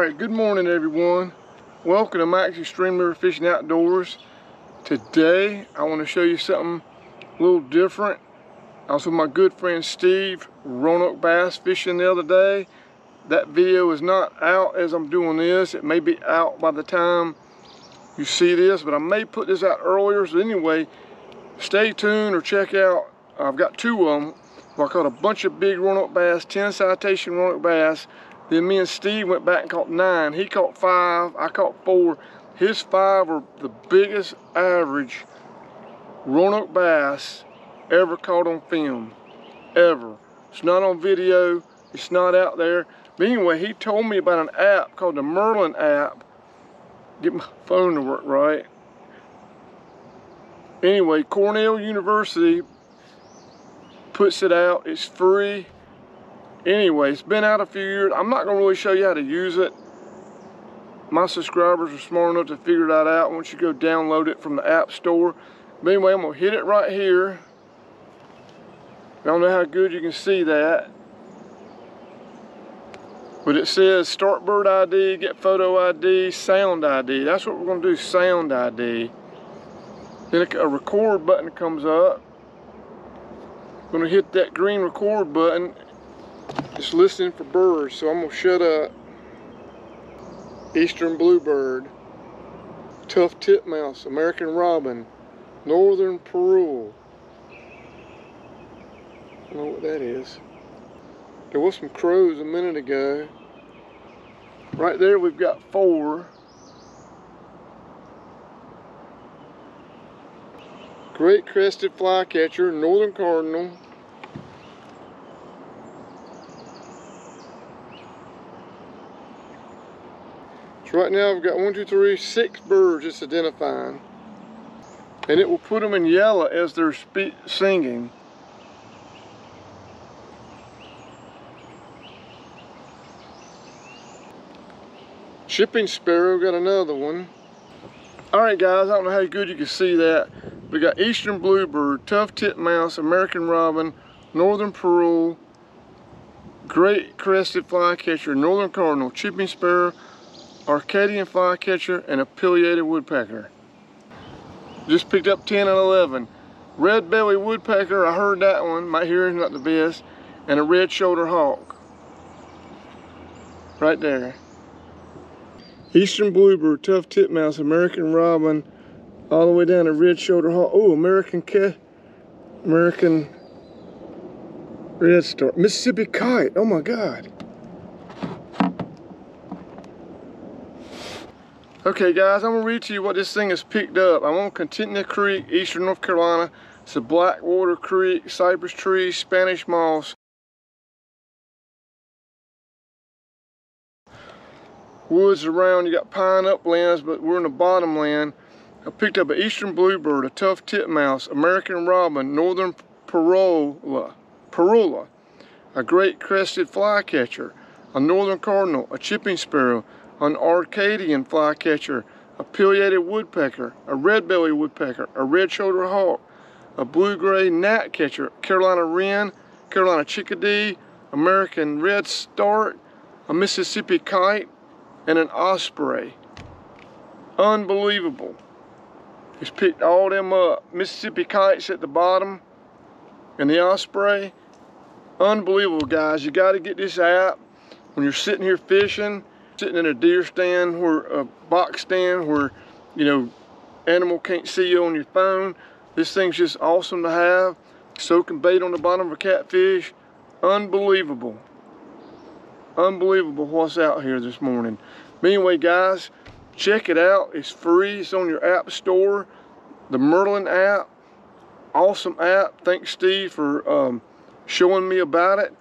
Right, good morning everyone. Welcome to Mack's Extreme River Fishing Outdoors. Today, I want to show you something a little different. I was with my good friend Steve, Roanoke Bass fishing the other day. That video is not out as I'm doing this. It may be out by the time you see this, but I may put this out earlier. So anyway, stay tuned or check out. I've got two of them. I caught a bunch of big Roanoke bass, 10 citation Roanoke bass then me and Steve went back and caught nine. He caught five, I caught four. His five were the biggest average Roanoke bass ever caught on film, ever. It's not on video, it's not out there. But anyway, he told me about an app called the Merlin app. Get my phone to work right. Anyway, Cornell University puts it out, it's free anyway, it's been out a few years. I'm not gonna really show you how to use it. My subscribers are smart enough to figure that out once you go download it from the app store. But anyway, I'm gonna hit it right here. I don't know how good you can see that. But it says start bird ID, get photo ID, sound ID. That's what we're gonna do, sound ID. Then a record button comes up. I'm gonna hit that green record button just listening for birds, so I'm gonna shut up. Eastern bluebird, tufted titmouse, American robin, northern parula. I don't know what that is. There was some crows a minute ago. Right there we've got four. Great crested flycatcher, northern cardinal, So right now I've got one, two, three, six birds it's identifying. And it will put them in yellow as they're singing. Chipping sparrow, got another one. All right guys, I don't know how good you can see that. We got eastern bluebird, tufted titmouse, American robin, northern parula, great crested flycatcher, northern cardinal, chipping sparrow, Arcadian flycatcher, and a pileated woodpecker. Just picked up 10 and 11. Red belly woodpecker, I heard that one. My hearing's not the best. And a red shoulder hawk. Right there. Eastern bluebird, tufted titmouse, American robin, all the way down to red shoulder hawk. Oh, American cat, American redstart, Mississippi kite. Oh my God. Okay guys, I'm gonna read to you what this thing has picked up. I'm on Contentnea Creek, Eastern North Carolina. It's a Blackwater Creek, cypress tree, Spanish moss. Woods around, you got pine uplands, but we're in the bottomland. I picked up an eastern bluebird, a tufted titmouse, American robin, northern parula, parula, a great crested flycatcher, a northern cardinal, a chipping sparrow, an Arcadian flycatcher, a pileated woodpecker, a red-bellied woodpecker, a red-shouldered hawk, a blue-gray gnatcatcher, Carolina wren, Carolina chickadee, American redstart, a Mississippi kite, and an osprey. Unbelievable. He's picked all them up. Mississippi kites at the bottom, and the osprey. Unbelievable, guys. You got to get this app when you're sitting here fishing sitting in a deer stand or a box stand where, you know, animal can't see you on your phone. This thing's just awesome to have. Soaking bait on the bottom of a catfish. Unbelievable. Unbelievable what's out here this morning. But anyway, guys, check it out. It's free. It's on your app store. The Merlin app. Awesome app. Thanks, Steve, for um, showing me about it.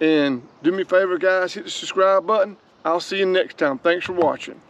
And do me a favor, guys, hit the subscribe button. I'll see you next time. Thanks for watching.